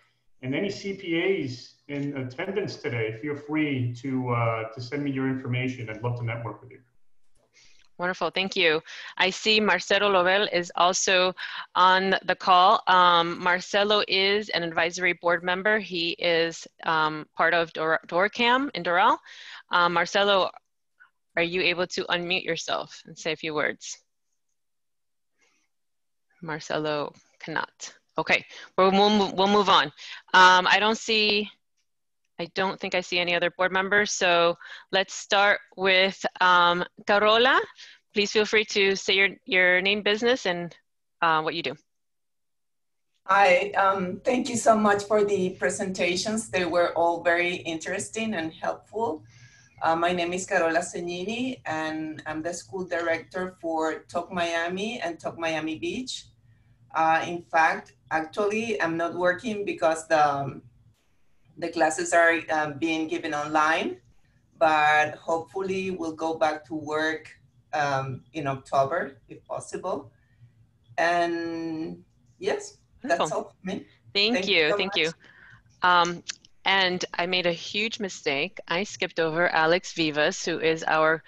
And any CPAs in attendance today, feel free to, to send me your information. I'd love to network with you. Wonderful, thank you. I see Marcelo Lovell is also on the call. Um, Marcelo is an advisory board member. He is um, part of Dor DORCAM in Doral. Um, Marcelo, are you able to unmute yourself and say a few words? Marcelo cannot. Okay, we'll, we'll, we'll move on. Um, I don't see, I don't think I see any other board members. So let's start with um, Carola. Please feel free to say your, your name, business, and uh, what you do. Hi, um, thank you so much for the presentations. They were all very interesting and helpful. Uh, my name is Carola Cegnini, and I'm the school director for Talk Miami and Talk Miami Beach. Uh, in fact, actually, I'm not working because the, the classes are um, being given online, but hopefully we'll go back to work um, in October, if possible. And yes, that's all for me. Thank, thank you, so thank much. you. Um, and I made a huge mistake. I skipped over Alex Vivas, who is our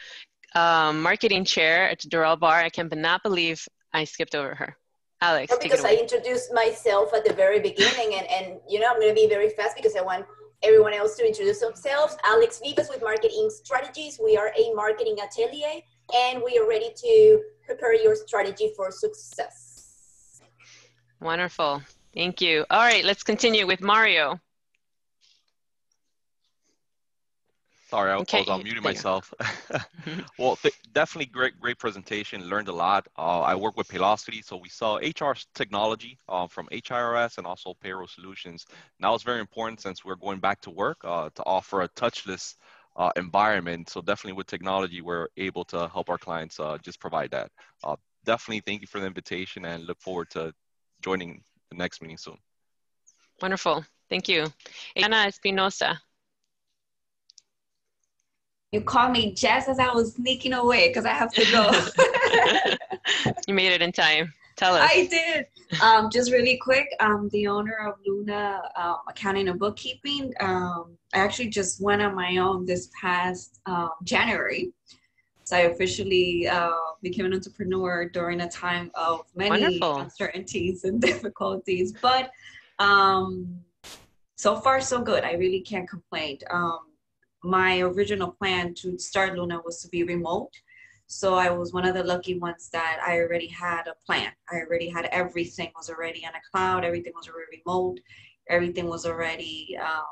um, marketing chair at Doral Bar. I cannot believe I skipped over her. Alex, because I introduced myself at the very beginning, and, and you know I'm going to be very fast because I want everyone else to introduce themselves. Alex Vivas with Marketing Strategies. We are a marketing atelier, and we are ready to prepare your strategy for success. Wonderful. Thank you. All right, let's continue with Mario. Sorry, I, okay. I was unmuting myself. well, definitely great, great presentation. Learned a lot. Uh, I work with Paylocity, so we saw HR technology uh, from HRIS and also payroll solutions. Now it's very important since we're going back to work uh, to offer a touchless uh, environment. So definitely with technology, we're able to help our clients uh, just provide that. Uh, definitely thank you for the invitation and look forward to joining the next meeting soon. Wonderful. Thank you. Ana Espinosa. You called me just as I was sneaking away because I have to go. you made it in time. Tell us. I did. Um, just really quick, I'm the owner of Luna um, Accounting and Bookkeeping. Um, I actually just went on my own this past um, January. So I officially uh, became an entrepreneur during a time of many Wonderful. uncertainties and difficulties. But um, so far, so good. I really can't complain. Um, my original plan to start Luna was to be remote. So I was one of the lucky ones that I already had a plan. I already had everything was already on a cloud. Everything was already remote. Everything was already, um,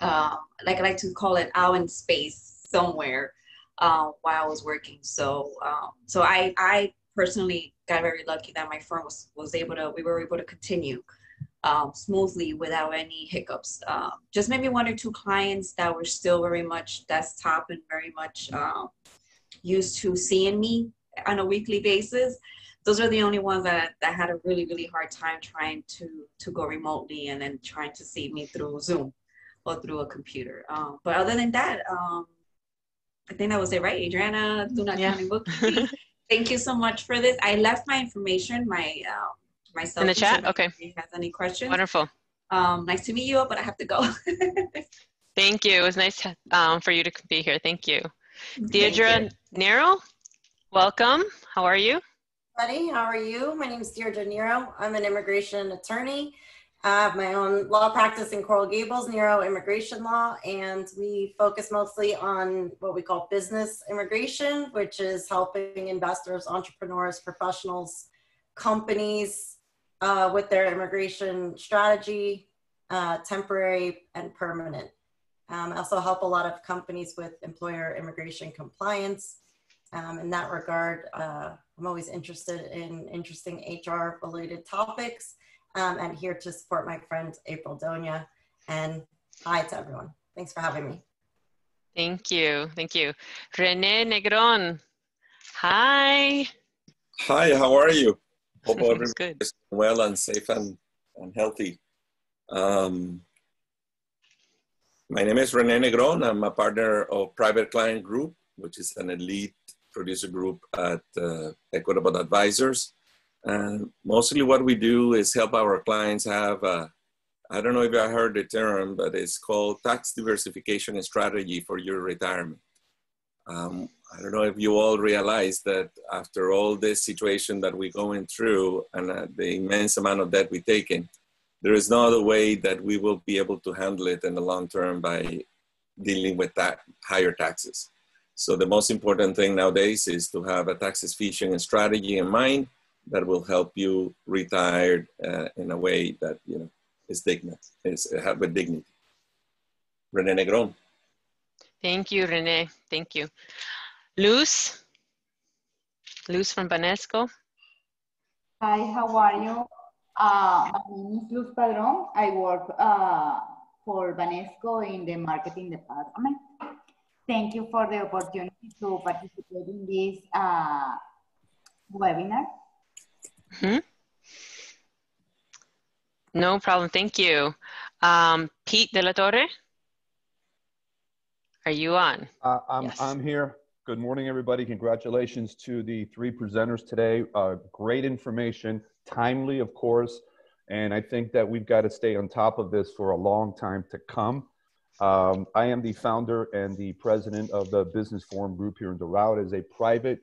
uh, like I like to call it, out in space somewhere uh, while I was working. So, um, so I, I personally got very lucky that my firm was was able to. We were able to continue um, smoothly without any hiccups. Um, just maybe one or two clients that were still very much desktop and very much um, used to seeing me on a weekly basis. Those are the only ones that, that had a really, really hard time trying to, to go remotely and then trying to see me through Zoom or through a computer. Um, but other than that, um, I think that was it, right? Adriana, do not yeah. book. Thank you so much for this. I left my information, my um, myself in the chat. Okay. If has any questions? Wonderful. Um, nice to meet you, but I have to go. Thank you. It was nice um, for you to be here. Thank you. Deirdre Nero, welcome. How are you? Buddy, how are you? My name is Deirdre Nero. I'm an immigration attorney. I have my own law practice in Coral Gables, Nero Immigration Law, and we focus mostly on what we call business immigration, which is helping investors, entrepreneurs, professionals companies uh, with their immigration strategy, uh, temporary and permanent. Um, I also help a lot of companies with employer immigration compliance. Um, in that regard, uh, I'm always interested in interesting HR related topics um, and here to support my friend April Dojnia. And hi to everyone. Thanks for having me. Thank you. Thank you. Rene Negron. Hi. Hi, how are you? Hope everyone is well and safe and, and healthy. Um, my name is Rene Negron. I'm a partner of Private Client Group, which is an elite producer group at uh, Equitable Advisors. And mostly what we do is help our clients have, a, I don't know if you heard the term, but it's called tax diversification strategy for your retirement. Um, I don't know if you all realize that after all this situation that we're going through and uh, the immense amount of debt we've taken, there is no other way that we will be able to handle it in the long term by dealing with that higher taxes. So the most important thing nowadays is to have a tax efficient strategy in mind that will help you retire uh, in a way that you know is dignified, is have with dignity. Rene Negron. Thank you, Rene. Thank you. Luz. Luz from Banesco. Hi, how are you? Uh, my name is Luz Padron. I work uh, for Banesco in the marketing department. Thank you for the opportunity to participate in this uh, webinar. Hmm? No problem. Thank you. Um, Pete De La Torre, are you on? Uh, I'm, yes. I'm here. Good morning, everybody. Congratulations to the three presenters today. Uh, great information, timely, of course. And I think that we've got to stay on top of this for a long time to come. Um, I am the founder and the president of the Business Forum Group here in Doral. Is a private,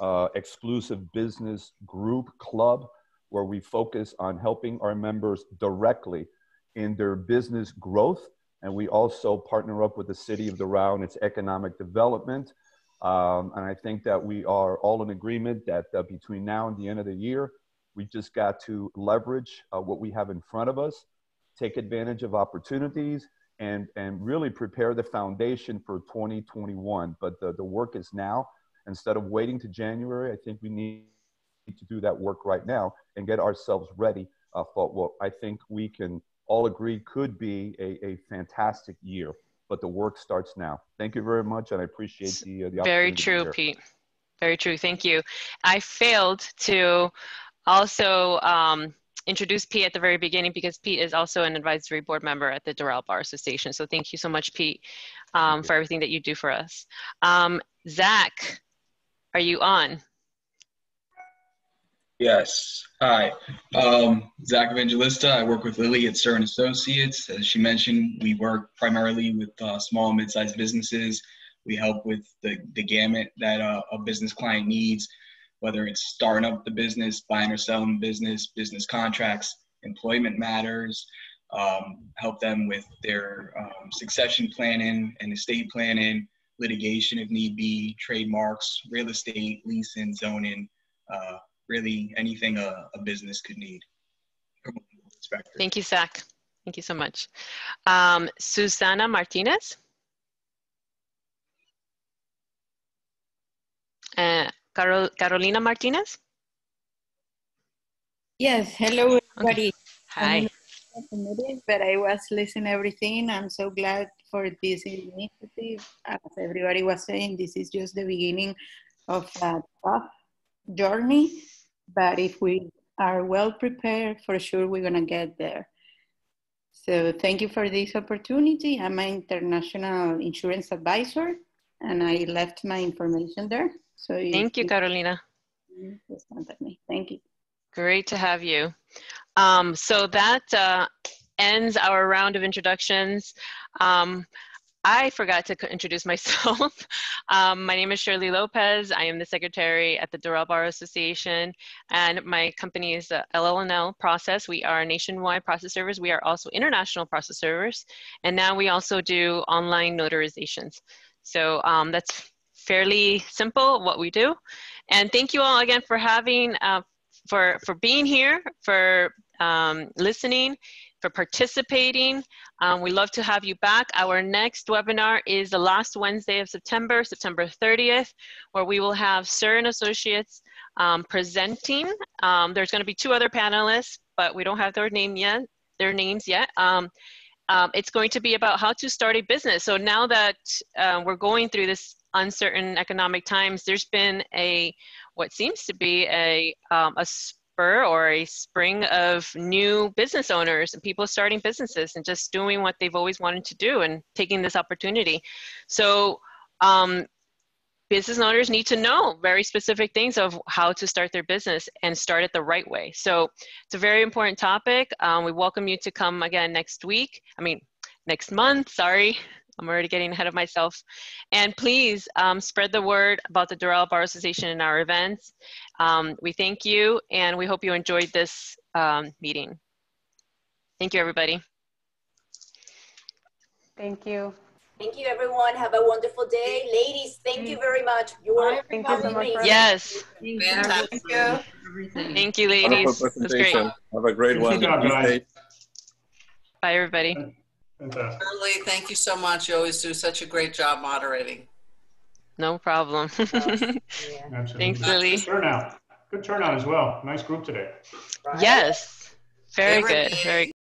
uh, exclusive business group club where we focus on helping our members directly in their business growth. And we also partner up with the city of Doral and its economic development. Um, and I think that we are all in agreement that uh, between now and the end of the year, we just got to leverage uh, what we have in front of us, take advantage of opportunities, and, and really prepare the foundation for 2021. But the, the work is now. Instead of waiting to January, I think we need to do that work right now and get ourselves ready uh, for what I think we can all agree could be a, a fantastic year. But the work starts now. Thank you very much, and I appreciate the, uh, the Very true, Pete. Very true. Thank you. I failed to also um, introduce Pete at the very beginning because Pete is also an advisory board member at the Doral Bar Association. So thank you so much, Pete, um, for everything that you do for us. Um, Zach, are you on? Yes. Hi. Um, Zach Evangelista. I work with Lily at Stern Associates. As she mentioned, we work primarily with uh, small and mid-sized businesses. We help with the, the gamut that uh, a business client needs, whether it's starting up the business, buying or selling business, business contracts, employment matters, um, help them with their um, succession planning and estate planning, litigation if need be, trademarks, real estate, leasing, zoning, uh, really anything a, a business could need. Thank you, Zach. Thank you so much. Um, Susana Martinez. Uh, Carol, Carolina Martinez. Yes, hello everybody. Okay. Hi. But I was listening everything. I'm so glad for this initiative. As everybody was saying, this is just the beginning of a tough journey but if we are well prepared, for sure we're going to get there. So thank you for this opportunity. I'm an international insurance advisor, and I left my information there. So thank you, Carolina. Just contact me. Thank you. Great to have you. Um, so that uh, ends our round of introductions. Um, I forgot to introduce myself. um, my name is Shirley Lopez. I am the secretary at the Doral Bar Association, and my company is uh, LLNL Process. We are nationwide process servers. We are also international process servers, and now we also do online notarizations. So um, that's fairly simple what we do. And thank you all again for having, uh, for for being here, for um, listening for participating. Um, we love to have you back. Our next webinar is the last Wednesday of September, September 30th, where we will have and Associates um, presenting. Um, there's gonna be two other panelists, but we don't have their name yet, their names yet. Um, um, it's going to be about how to start a business. So now that uh, we're going through this uncertain economic times, there's been a, what seems to be a, um, a or a spring of new business owners and people starting businesses and just doing what they've always wanted to do and taking this opportunity. So um, business owners need to know very specific things of how to start their business and start it the right way. So it's a very important topic. Um, we welcome you to come again next week. I mean, next month, sorry. I'm already getting ahead of myself. And please um, spread the word about the Doral Bar Association and our events. Um, we thank you and we hope you enjoyed this um, meeting. Thank you, everybody. Thank you. Thank you, everyone. Have a wonderful day. Ladies, thank you very much. You are thank you so much Yes. Fantastic. Thank you, ladies. That's great. Have a great one. Bye, everybody. Shirley, thank you so much. You always do such a great job moderating. No problem. Absolutely. Thanks, Lily. Good turnout. Good turnout as well. Nice group today. Yes. Very Favorite good. Very good.